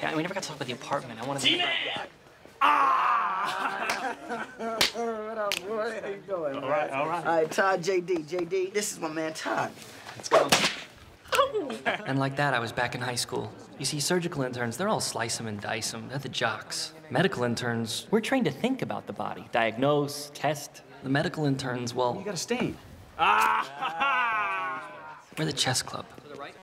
Yeah, we never got to talk about the apartment. I wanted to. Ah! what up, boy? How you doing? All right, all right. All right, Todd, JD. JD, this is my man Todd. Let's go. and like that, I was back in high school. You see, surgical interns, they're all slice them and dice them. They're the jocks. Medical interns, we're trained to think about the body, diagnose, test. The medical interns, well, You got a stain. Ah! we're the chess club.